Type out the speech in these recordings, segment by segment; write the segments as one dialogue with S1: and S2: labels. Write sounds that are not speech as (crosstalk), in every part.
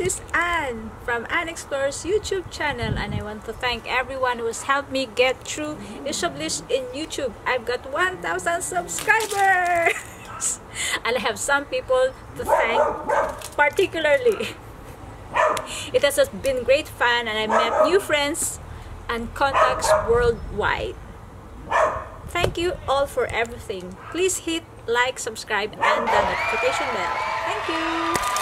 S1: this is Ann from Ann Explores YouTube channel and I want to thank everyone who's helped me get through established in YouTube. I've got 1,000 subscribers (laughs) and I have some people to thank particularly. It has just been great fun and I met new friends and contacts worldwide. Thank you all for everything. Please hit like, subscribe, and the notification bell. Thank you.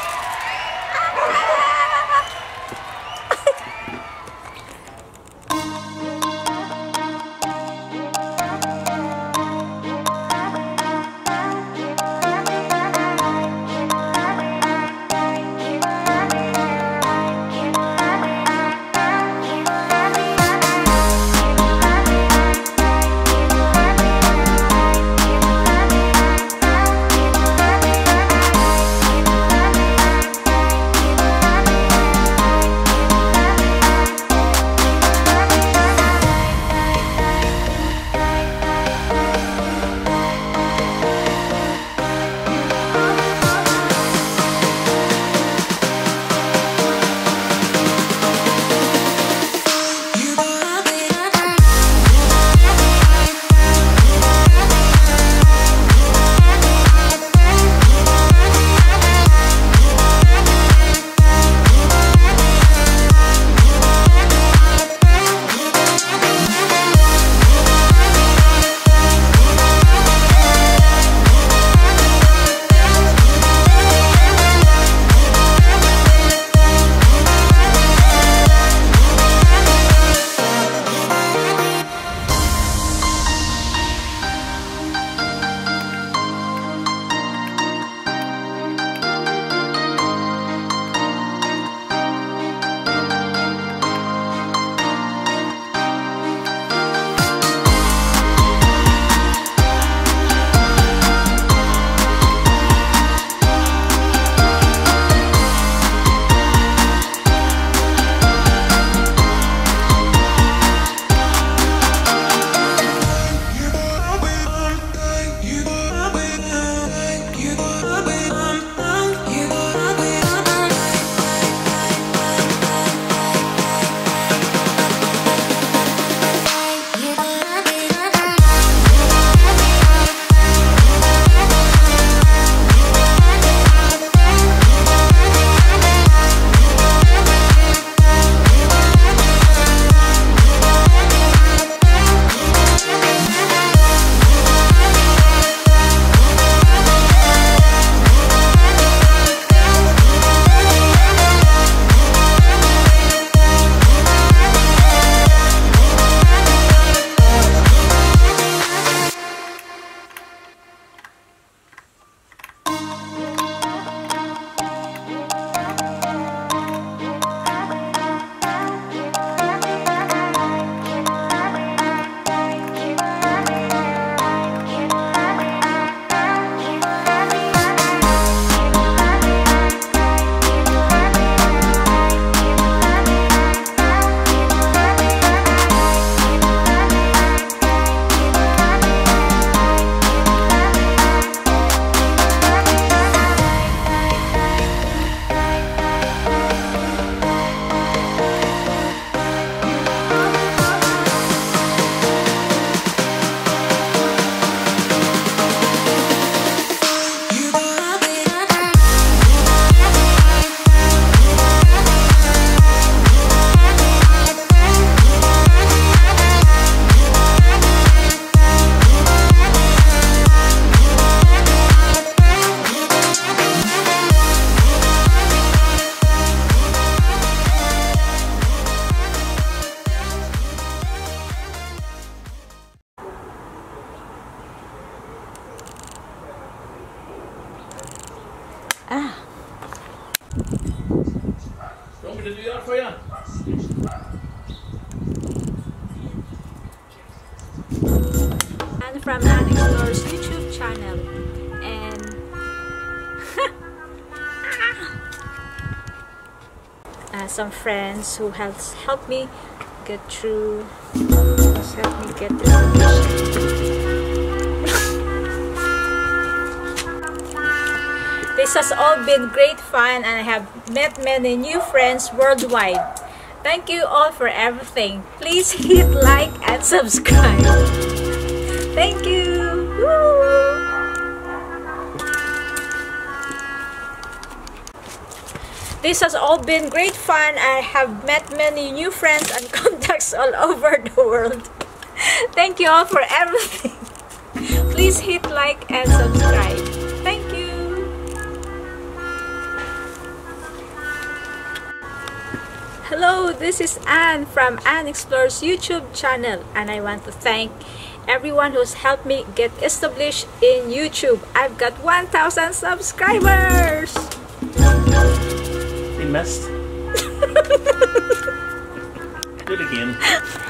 S2: Me to do that for you?
S1: and from Explores YouTube channel. And (laughs) uh, some friends who helps helped me get through. Me get established. This has all been great fun and I have met many new friends worldwide. Thank you all for everything. Please (laughs) hit like and subscribe. Thank you. This has all been great fun. I have met many new friends and (laughs) contacts all over the world. (laughs) Thank you all for everything. Please hit like and subscribe. Hello, this is Ann from Ann Explores YouTube channel and I want to thank everyone who's helped me get established in YouTube. I've got 1,000 subscribers!
S2: They missed. (laughs) Do it again.